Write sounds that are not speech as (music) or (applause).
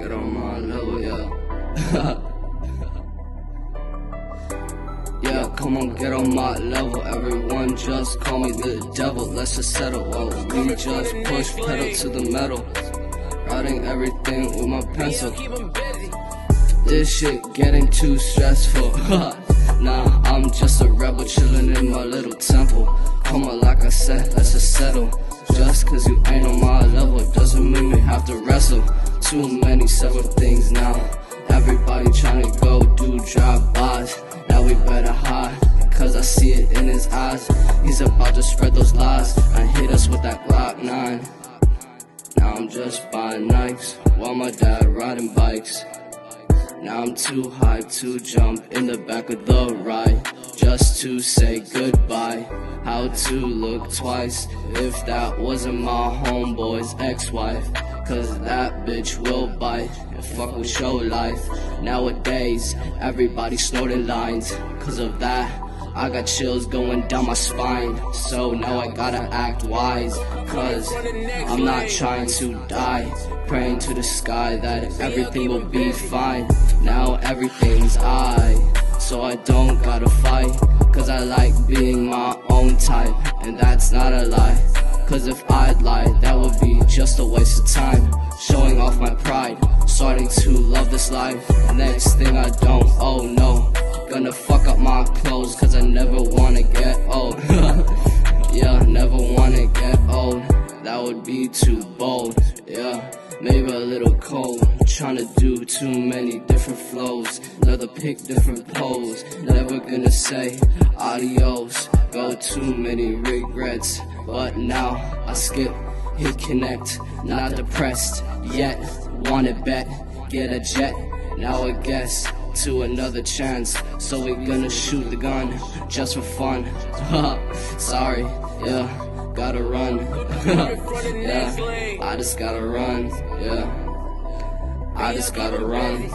get on my level, yeah. yeah, come on, get on my level. Everyone just call me the devil. Let's just settle. We just push pedal to the metal. Writing everything with my pencil. This shit getting too stressful. (laughs) nah, I'm just a rebel chilling in my little temple. Come on, like I said, let's just settle. Just cause you ain't on my level doesn't mean we have to wrestle. Too many separate things now. Everybody trying to go do drive-bys. Now we better hide, cause I see it in his eyes. He's about to spread those lies and hit us with that Glock 9. Now I'm just buying Nikes while my dad riding bikes. Now I'm too high to jump in the back of the ride just to say goodbye. How to look twice if that wasn't my homeboy's ex-wife. Cause that bitch will bite and fuck with show life. Nowadays, everybody snorting lines. Cause of that, I got chills going down my spine. So now I gotta act wise. Cause I'm not trying to die. Praying to the sky that everything will be fine. Now everything's I. So I don't gotta fight. Cause I like being my own type. And that's not a lie. Cause if I'd lie, that would be just a waste of time. Showing off my pride, starting to love this life. Next thing I don't, oh no. Gonna fuck up my clothes, cause I never wanna get old. (laughs) yeah, never wanna get old. That would be too bold, yeah. Maybe a little cold. Trying to do too many different flows. Another pick different pose. Never gonna say adios. Go too many regrets. But now I skip, hit connect. Not depressed yet. Wanna bet, get a jet. Now I guess to another chance. So we gonna shoot the gun just for fun. (laughs) Sorry, yeah gotta run. (laughs) yeah, I just gotta run. Yeah, I just gotta run.